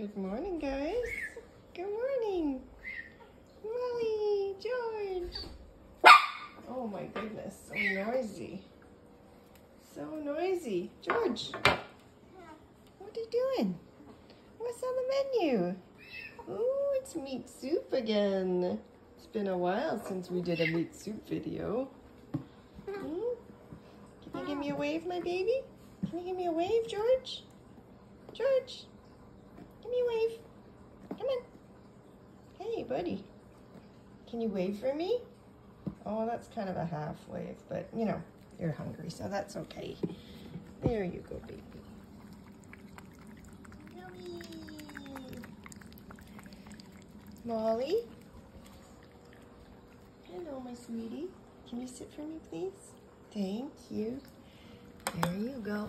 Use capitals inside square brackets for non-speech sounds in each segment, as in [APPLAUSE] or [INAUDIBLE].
Good morning, guys. Good morning. Molly, George. Oh my goodness, so noisy. So noisy. George, what are you doing? What's on the menu? Oh, it's meat soup again. It's been a while since we did a meat soup video. Hmm? Can you give me a wave, my baby? Can you give me a wave, George? George, give me a wave. Come on. Hey, buddy. Can you wave for me? Oh, that's kind of a half wave, but you know, you're hungry, so that's okay. There you go, baby. Yummy. Molly? Hello, my sweetie. Can you sit for me, please? Thank you. There you go.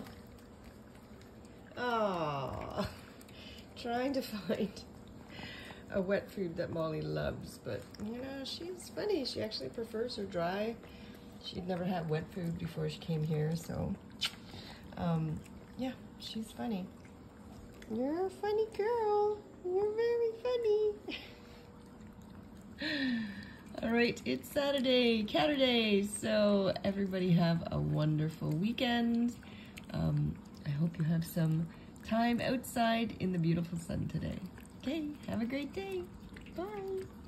Oh, [LAUGHS] trying to find a wet food that Molly loves, but you know, she's funny. She actually prefers her dry. She'd never had wet food before she came here, so um, yeah, she's funny. You're a funny girl. You're very funny. [LAUGHS] All right, it's Saturday, Caturday, so everybody have a wonderful weekend. Um, I hope you have some time outside in the beautiful sun today. Okay, have a great day. Bye.